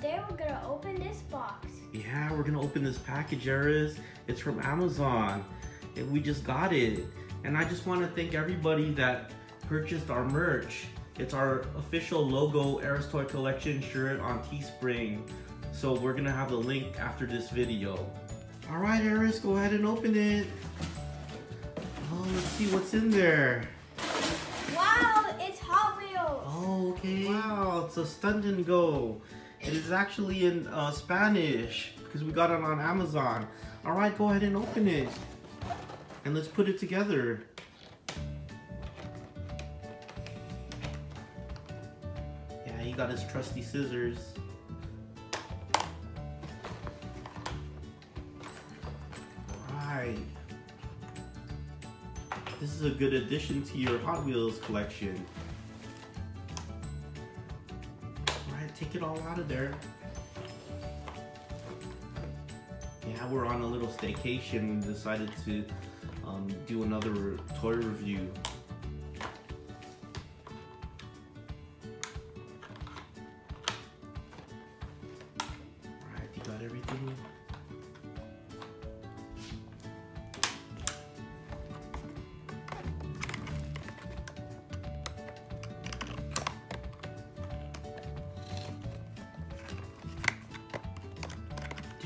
today we're gonna open this box. Yeah, we're gonna open this package, Aaris. It's from Amazon. And we just got it. And I just wanna thank everybody that purchased our merch. It's our official logo Aaris Toy Collection shirt on Teespring. So we're gonna have the link after this video. All right, Aaris, go ahead and open it. Oh, let's see what's in there. Wow, it's Hot Wheels. Oh, okay. Wow, it's a Stunt and Go. It is actually in uh, Spanish because we got it on Amazon. All right, go ahead and open it. And let's put it together. Yeah, he got his trusty scissors. Right. This is a good addition to your Hot Wheels collection. Take it all out of there. Yeah, we're on a little staycation and decided to um, do another toy review.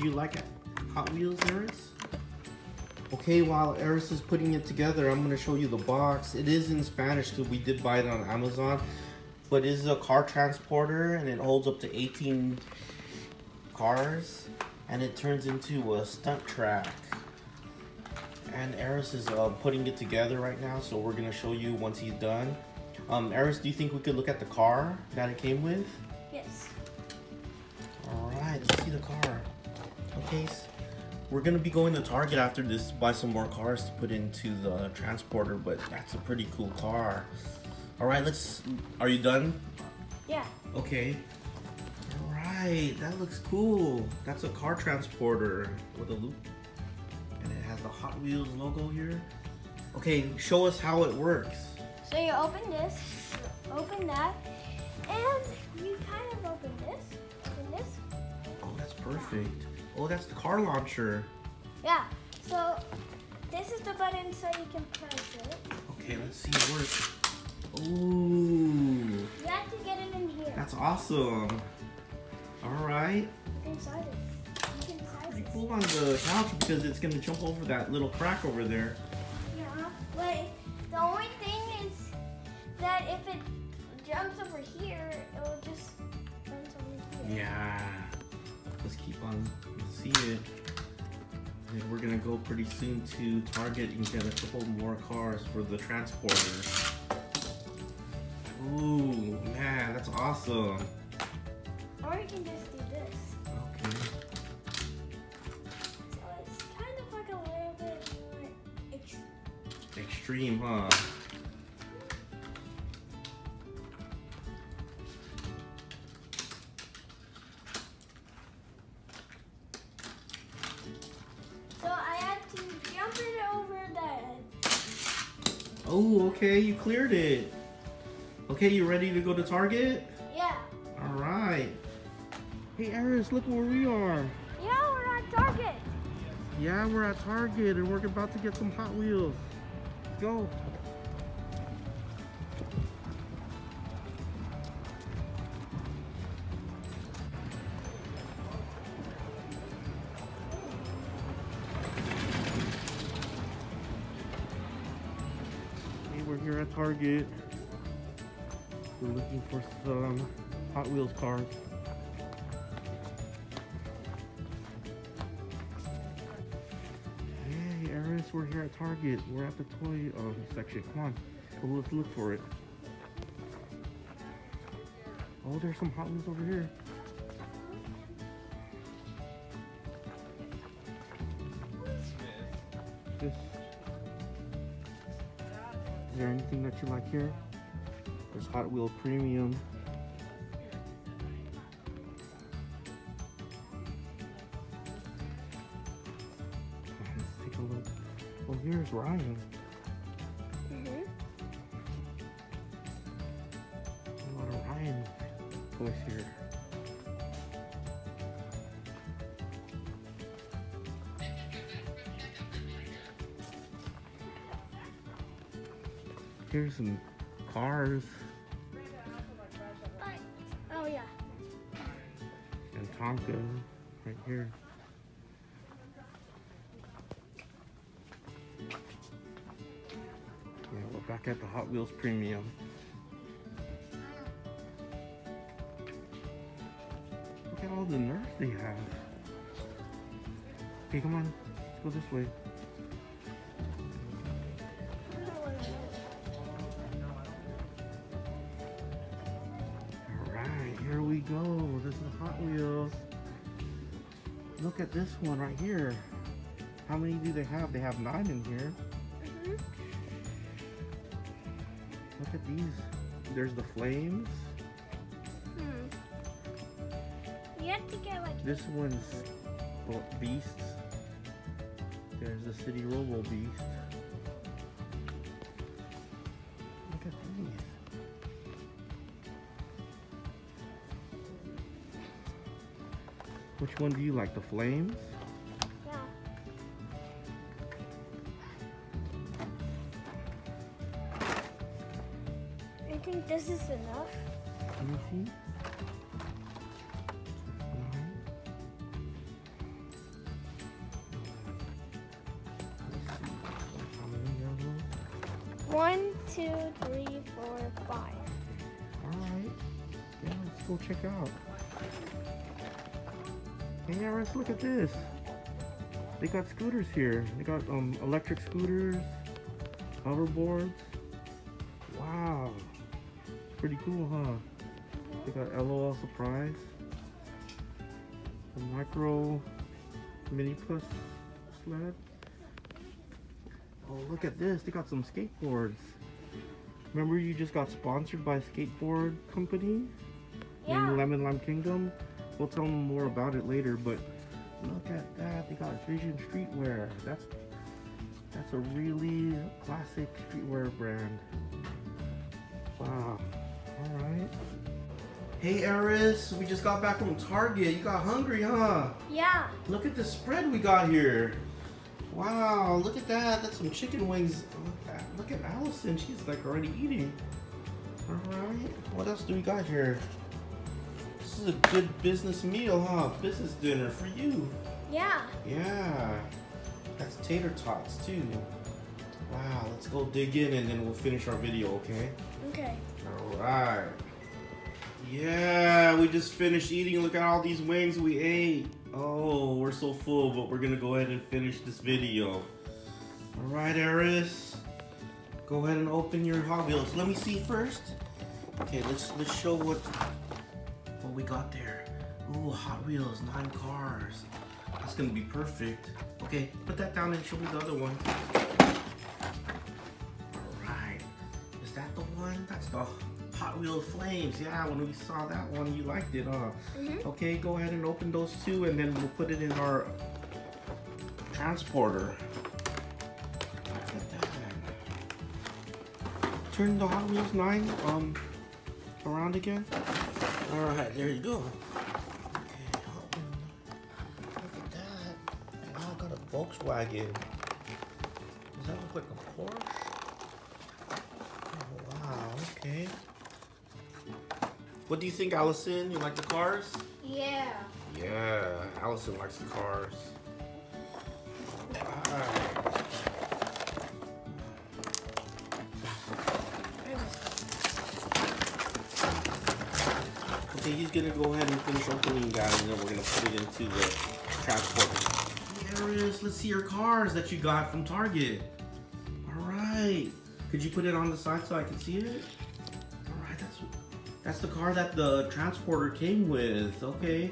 You like it? Hot Wheels, Aaris? Okay, while Aaris is putting it together, I'm going to show you the box. It is in Spanish because we did buy it on Amazon. But it is a car transporter and it holds up to 18 cars. And it turns into a stunt track. And Aaris is uh, putting it together right now, so we're going to show you once he's done. Um, Aaris, do you think we could look at the car that it came with? Yes. Alright, let's see the car. S- we're gonna be going to Target after this to buy some more cars to put into the transporter, but that's a pretty cool car. Alright, let's, are you done? Yeah. Okay. Alright, that looks cool. That's a car transporter with a loop. And it has the Hot Wheels logo here. Okay, show us how it works. So you open this, open that, and you kind of open this, open this. Oh, that's perfect. Oh, that's the car launcher. Yeah. So this is the button so you can press it. Okay, let's see it works. Ooh. You have to get it in here. That's awesome. All right. Inside it. You can size Pretty it. cool on the couch because it's gonna jump over that little crack over there. Yeah. But the only thing is that if it jumps over here, it will just bounce over here. Yeah. Let's keep on see it. And we're gonna go pretty soon to Target and get a couple more cars for the transporter. Ooh, man, that's awesome. Or you can just do this. Okay. So it's kind of like a little bit more ex- Extreme, huh? Okay, you cleared it. Okay, you ready to go to Target? Yeah. All right. Hey, Aaris, look where we are. Yeah, we're at Target. Yeah, we're at Target and we're about to get some Hot Wheels. Let's go. Target. We're looking for some Hot Wheels cars. Hey, Aaris, we're here at Target. We're at the toy um, section. Come on, well, let's look for it. Oh, there's some Hot Wheels over here. There anything that you like here? There's Hot Wheel Premium. Let's take a look. Oh, here's Ryan. Mm-hmm. A lot of Ryan toys here. Here's some cars Oh yeah. and Tonka right here. Yeah, we're back at the Hot Wheels Premium. Look at all the nerfs they have. Okay, come on. Let's go this way. Go. This is Hot Wheels. Look at this one right here. How many do they have? They have nine in here. Mhm. Look at these. There's the flames. Hmm. You have to get like. This one's beasts. There's the City Robo Beast. Which one do you like? The flames? Yeah. I think this is enough. Let me see. Nine. Let's see. How many are those? One, two, three, four, five. Alright. Yeah, let's go check out. Aaris, look at this. They got scooters here. They got um electric scooters, hoverboards. Wow. Pretty cool, huh? They got LOL Surprise. A micro mini plus sled. Oh, look at this. They got some skateboards. Remember you just got sponsored by a skateboard company Yeah. named Lemon Lime Kingdom? We'll tell them more about it later, but look at that. They got Vision Streetwear. That's that's a really classic streetwear brand. Wow. Alright. Hey Aaris, we just got back from Target. You got hungry, huh? Yeah. Look at the spread we got here. Wow, look at that. That's some chicken wings. Look at, look at Allison. She's like already eating. Alright. What else do we got here? This is a good business meal, huh? Business dinner for you. Yeah. Yeah. That's tater tots too. Wow, let's go dig in and then we'll finish our video, okay? Okay. Alright. Yeah, we just finished eating. Look at all these wings we ate. Oh, we're so full, but we're gonna go ahead and finish this video. Alright, Aaris. Go ahead and open your Hot Wheels. Let me see first. Okay, let's let's show what what we got there. Ooh, Hot Wheels, nine cars. That's gonna be perfect. Okay, put that down and show me the other one. Alright. Is that the one? That's the Hot Wheels Flames. Yeah, when we saw that one, you liked it, huh? Mhm. Okay, go ahead and open those two and then we'll put it in our transporter. Look at that. Turn the Hot Wheels 9 um around again. Alright, there you go. Okay, Look at that. I got a Volkswagen. Does that look like a Porsche? Oh, wow, okay. What do you think, Allison? You like the cars? Yeah. Yeah, Allison likes the cars. Okay, he's gonna go ahead and finish opening that and then we're gonna put it into the transporter. Is. Let's see your cars that you got from Target. Alright. Could you put it on the side so I can see it? Alright, that's that's the car that the transporter came with. Okay.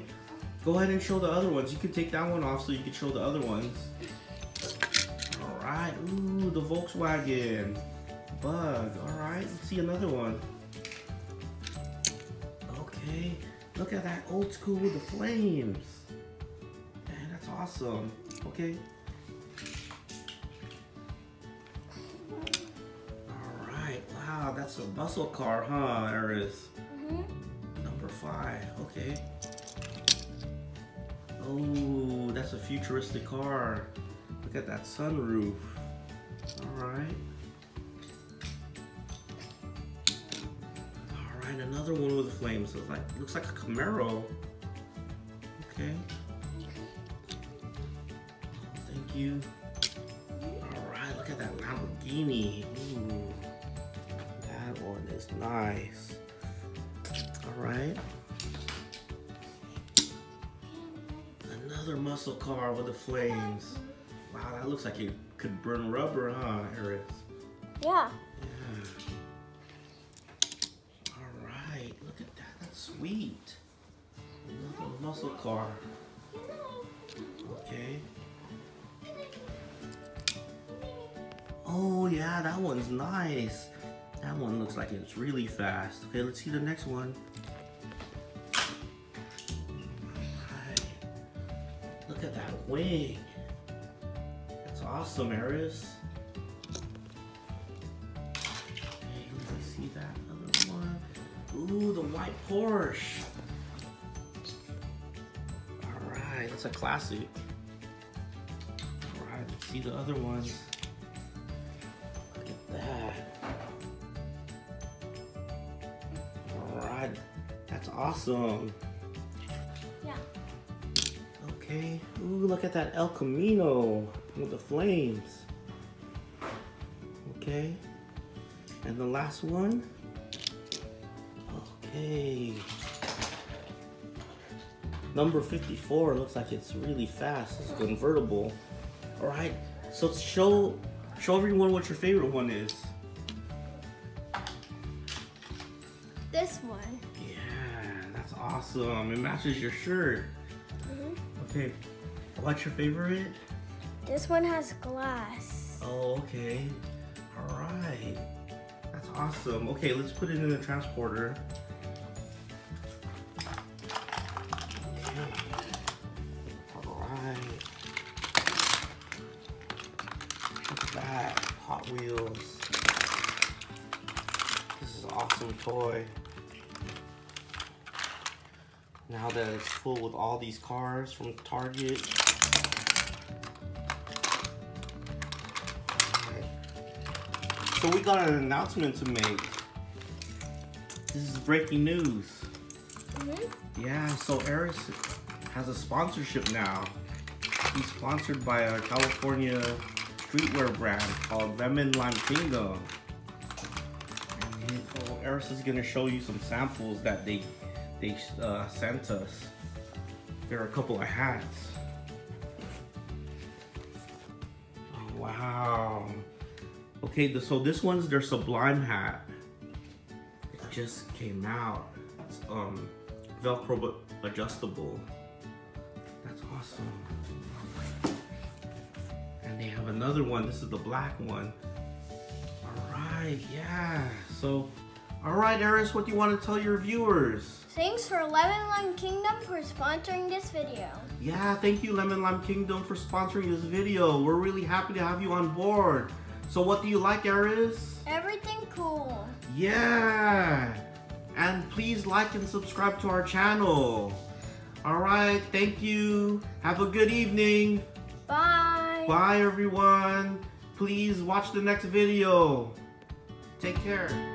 Go ahead and show the other ones. You can take that one off so you can show the other ones. Alright. Ooh, the Volkswagen. Bug. Alright. Let's see another one. Okay. Look at that old school with the flames. Man, that's awesome. Okay. Alright. Wow, that's a muscle car, huh, Aaris? Mhm. Number five. Okay. Oh, that's a futuristic car. Look at that sunroof. All right. Another one with the flames. It's like looks like a Camaro. Okay. Thank you. All right, look at that Lamborghini. Ooh, that one is nice. All right. Another muscle car with the flames. Wow, that looks like it could burn rubber, huh? Yeah. Yeah. Sweet. Another muscle car. Okay. Oh yeah, that one's nice. That one looks like it's really fast. Okay, let's see the next one. Look at that wing. That's awesome, Aaris. Ooh, the white Porsche. Alright, that's a classic. Alright, let's see the other ones. Look at that. Alright, that's awesome. Yeah. Okay. Ooh, look at that El Camino with the flames. Okay. And the last one. Okay. Number 54 looks like it's really fast. It's a convertible. All right. So show show everyone what your favorite one is. This one. Yeah, that's awesome. It matches your shirt. Mhm. Okay. What's your favorite? This one has glass. Oh, okay. All right. That's awesome. Okay, let's put it in the transporter. Awesome toy. Now that it's full with all these cars from Target. So we got an announcement to make. This is breaking news. Mhm. Yeah, so Aaris has a sponsorship now. He's sponsored by a California streetwear brand called Lemon Lime Kingdom. Aaris is gonna show you some samples that they they uh, sent us. There are a couple of hats. Oh, wow. Okay, so this one's their Sublime hat. It just came out. It's um Velcro but adjustable. That's awesome. And they have another one. This is the black one. All right, yeah. So, all right, Aaris, what do you want to tell your viewers? Thanks for Lemon Lime Kingdom for sponsoring this video. Yeah, thank you, Lemon Lime Kingdom, for sponsoring this video. We're really happy to have you on board. So, what do you like, Aaris? Everything cool. Yeah. And please like and subscribe to our channel. All right, thank you. Have a good evening. Bye. Bye, everyone. Please watch the next video. Take care.